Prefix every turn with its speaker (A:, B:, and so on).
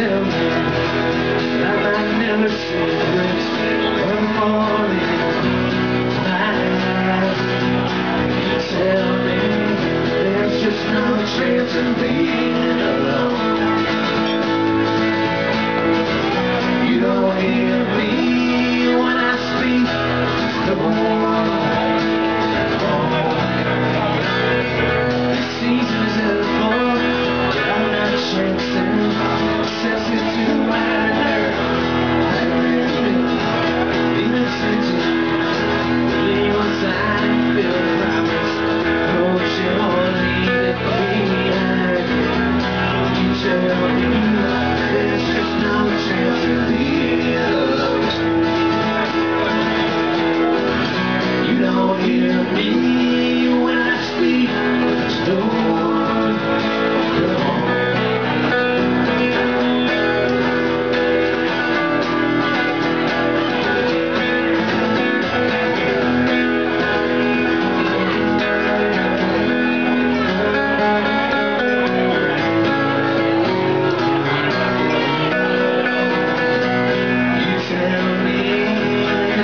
A: tell me I might never see